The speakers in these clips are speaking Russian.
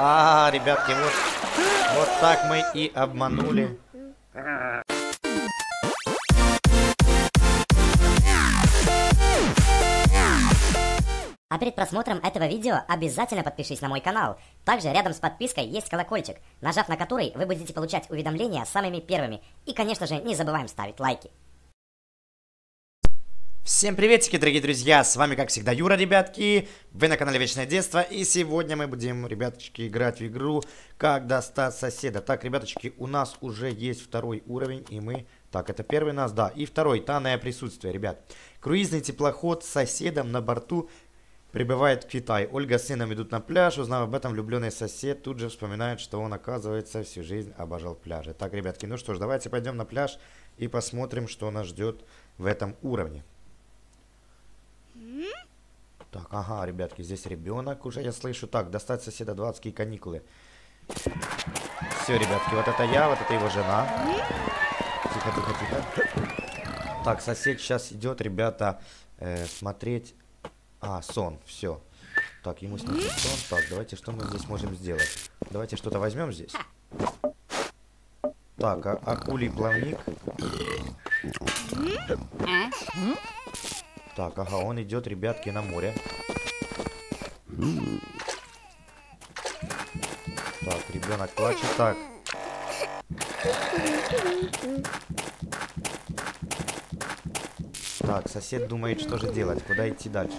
А, ребятки, вот, вот так мы и обманули. А перед просмотром этого видео обязательно подпишись на мой канал. Также рядом с подпиской есть колокольчик, нажав на который вы будете получать уведомления самыми первыми. И, конечно же, не забываем ставить лайки. Всем приветики, дорогие друзья, с вами, как всегда, Юра, ребятки, вы на канале Вечное Детство, и сегодня мы будем, ребяточки, играть в игру «Как достать соседа». Так, ребяточки, у нас уже есть второй уровень, и мы... Так, это первый нас, да, и второй, танное присутствие, ребят. Круизный теплоход с соседом на борту прибывает в Китай. Ольга с сыном идут на пляж, узнав об этом, влюбленный сосед тут же вспоминает, что он, оказывается, всю жизнь обожал пляжи. Так, ребятки, ну что ж, давайте пойдем на пляж и посмотрим, что нас ждет в этом уровне. Так, ага, ребятки, здесь ребенок уже, я слышу. Так, достать соседа дурацкие каникулы. Все, ребятки, вот это я, вот это его жена. Тихо, тихо, тихо. Так, сосед сейчас идет, ребята, э, смотреть... А, сон, все. Так, ему снится сон. Так, давайте, что мы здесь можем сделать? Давайте что-то возьмем здесь. Так, а, акулий плавник. Так, ага, он идет, ребятки, на море. Так, ребенок плачет. Так. Так, сосед думает, что же делать, куда идти дальше.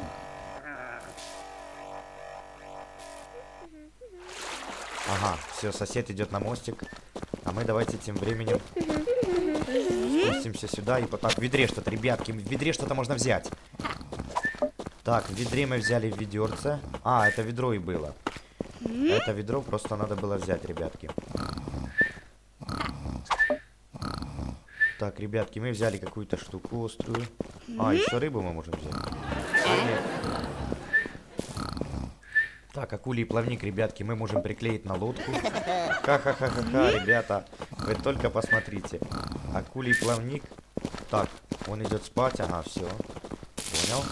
Ага, все, сосед идет на мостик. А мы давайте тем временем спустимся сюда и. Так, в ведре что-то, ребятки, в ведре что-то можно взять. Так, в ведре мы взяли ведерце. А, это ведро и было. Это ведро просто надо было взять, ребятки. Так, ребятки, мы взяли какую-то штуку острую. А, еще рыбу мы можем взять. А, нет. Так, акулий плавник, ребятки, мы можем приклеить на лодку. Ха-ха-ха-ха-ха, ребята. Вы только посмотрите. Акулий плавник. Так, он идет спать. Ага, все. Понял?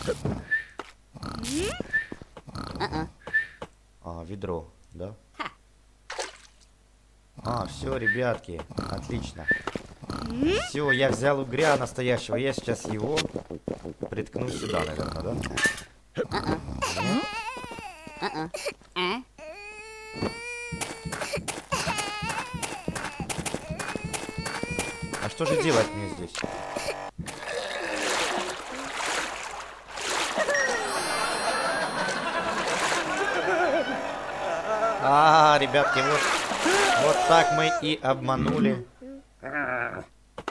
А, ведро, да? А, все, ребятки, отлично. Все, я взял угря настоящего. Я сейчас его приткну сюда, наверное, да? А что же делать мне здесь? А, ребятки, вот, вот так мы и обманули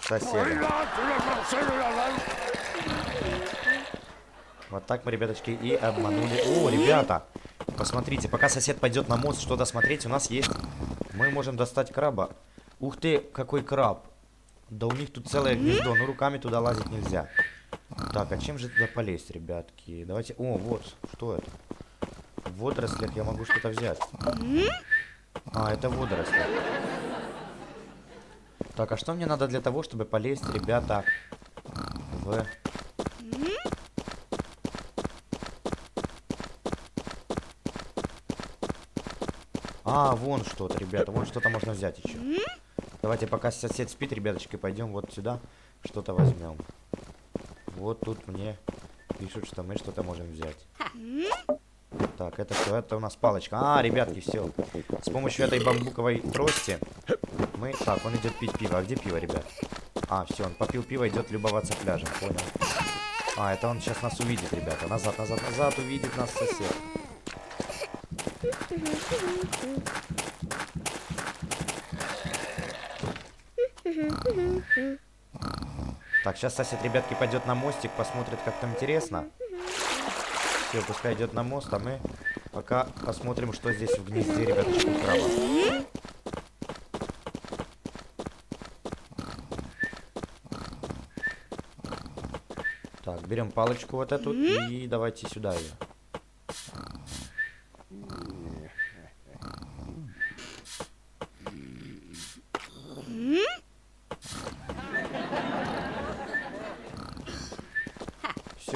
соседа. Вот так мы, ребяточки, и обманули. О, ребята, посмотрите, пока сосед пойдет на мост что-то смотреть, у нас есть... Мы можем достать краба. Ух ты, какой краб. Да у них тут целое гнездо, но руками туда лазить нельзя. Так, а чем же туда полезть, ребятки? Давайте... О, вот, что это? В водорослях я могу что-то взять. А, это водоросли. Так, а что мне надо для того, чтобы полезть, ребята, в... А, вон что-то, ребята, вон что-то можно взять еще. Давайте, пока сосед спит, ребяточки, пойдем вот сюда, что-то возьмем. Вот тут мне пишут, что мы что-то можем взять. Так, это что? Это у нас палочка. А, ребятки, все. С помощью этой бамбуковой трости мы... Так, он идет пить пиво. А где пиво, ребят? А, все, он попил пиво, идет любоваться пляжем. Понял. А, это он сейчас нас увидит, ребята. Назад, назад, назад увидит нас сосед. Так, сейчас сосед, ребятки, пойдет на мостик, посмотрит, как там интересно. Все, пускай идет на мост, а мы пока посмотрим, что здесь в гнезде, ребяточки, краба. Так, берем палочку вот эту и давайте сюда ее.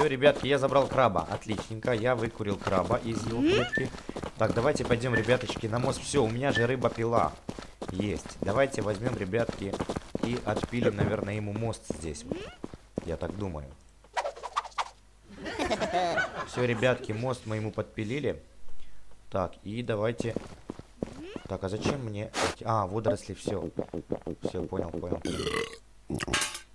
Все, ребятки, я забрал краба. Отличненько. Я выкурил краба из его клетки. Так, давайте пойдем, ребяточки, на мост. Все, у меня же рыба-пила есть. Давайте возьмем, ребятки, и отпилим, наверное, ему мост здесь. Вот. Я так думаю. Все, ребятки, мост мы ему подпилили. Так, и давайте... Так, а зачем мне... А, водоросли, все. Все, понял, понял.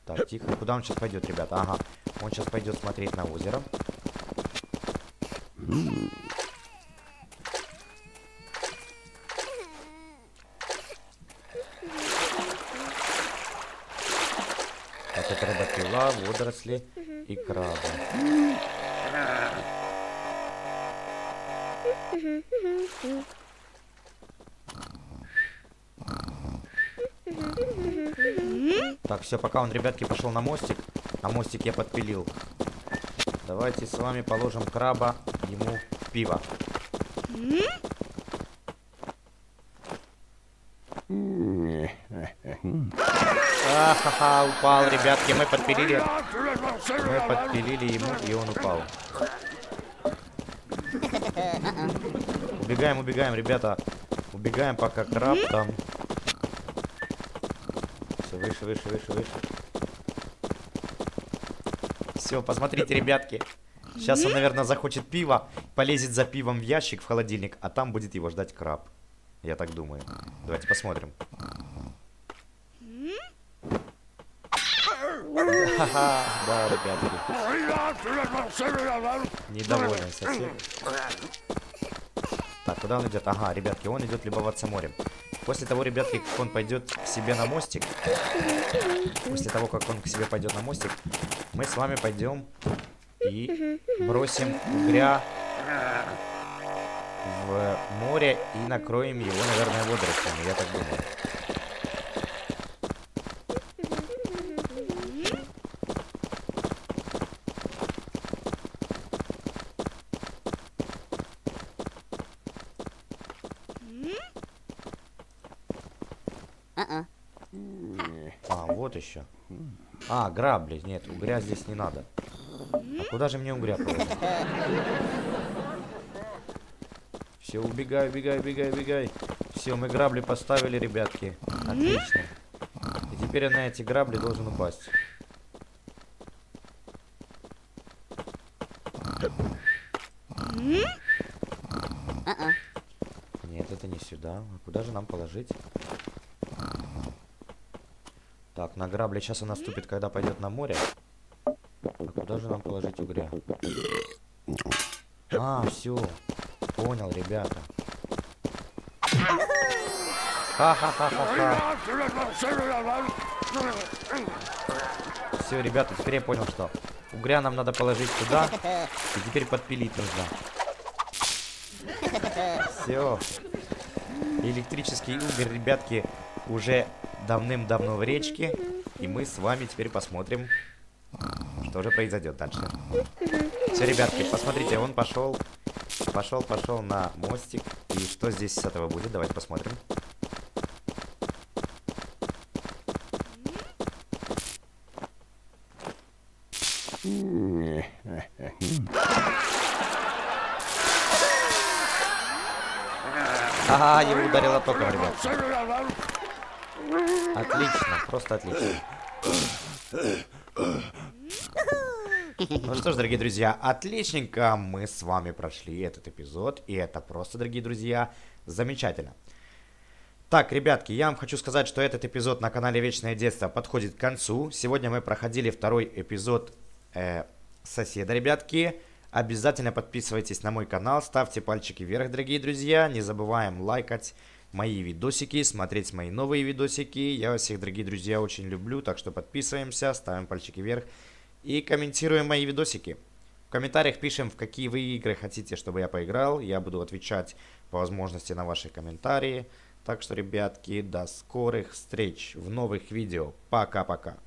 Так, тихо. Куда он сейчас пойдет, ребята? Ага. Он сейчас пойдет смотреть на озеро. Это рыбопила, водоросли и крабы. Так, все, пока он, ребятки, пошел на мостик, а мостик я подпилил. Давайте с вами положим краба ему в пиво. Ахаха, упал, ребятки, мы подпилили. Мы подпилили ему, и он упал. Убегаем, убегаем, ребята. Убегаем, пока краб там. Все, выше, выше, выше, выше. Все, посмотрите, ребятки. Сейчас он, наверное, захочет пива, полезет за пивом в ящик, в холодильник, а там будет его ждать краб. Я так думаю. Давайте посмотрим. Да, ребятки. Недовольный сосед. Так, куда он идет? Ага, ребятки, он идет любоваться морем. После того, ребятки, как он пойдет к себе на мостик, после того, как он к себе пойдет на мостик, мы с вами пойдем и бросим угря в море и накроем его, наверное, водорослями, я так думаю. А, вот еще. А, грабли. Нет, угря здесь не надо. А куда же мне угря положить? Все, убегай, убегай, убегай, убегай. Все, мы грабли поставили, ребятки. Отлично. И теперь я на эти грабли должен упасть. Нет, это не сюда. А куда же нам положить? Так, на грабли сейчас она наступит, когда пойдет на море. А куда же нам положить угря? А, все. Понял, ребята. Ха-ха-ха-ха-ха. Все, ребята, теперь я понял, что угря нам надо положить туда, и теперь подпилить нужно. Все. Электрический угорь, ребятки, уже давным-давно в речке. И мы с вами теперь посмотрим, что же произойдет дальше. Все, ребятки, посмотрите, он пошел, пошел, пошел на мостик. И что здесь с этого будет? Давайте посмотрим. Ага, его ударило током, ребят. Отлично, просто отлично. Ну что ж, дорогие друзья, отличненько мы с вами прошли этот эпизод. И это просто, дорогие друзья, замечательно. Так, ребятки, я вам хочу сказать, что этот эпизод на канале Вечное Детство подходит к концу. Сегодня мы проходили второй эпизод э, Соседа, ребятки. Обязательно подписывайтесь на мой канал, ставьте пальчики вверх, дорогие друзья. Не забываем лайкать мои видосики, смотреть мои новые видосики. Я вас всех, дорогие друзья, очень люблю, так что подписываемся, ставим пальчики вверх и комментируем мои видосики. В комментариях пишем, в какие вы игры хотите, чтобы я поиграл. Я буду отвечать по возможности на ваши комментарии. Так что, ребятки, до скорых встреч в новых видео. Пока-пока.